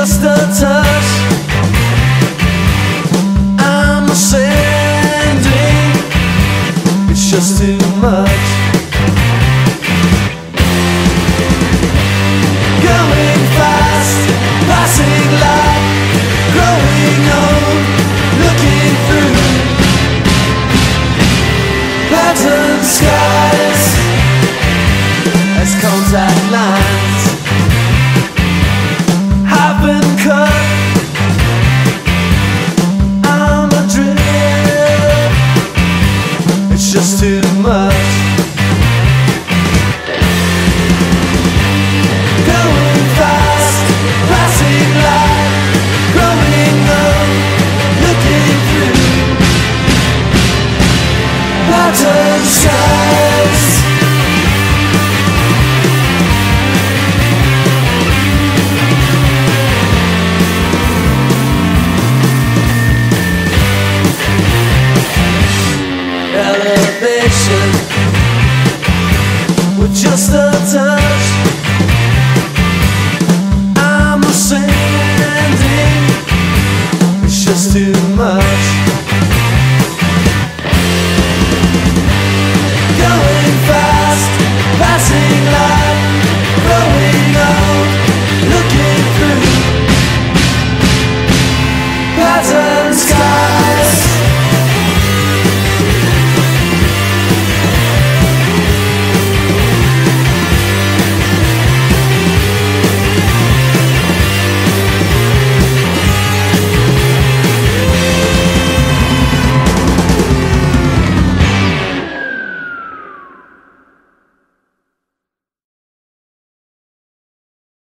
just a touch. I'm ascending, it's just too much. Going fast, passing light, growing old, looking through skies just a touch.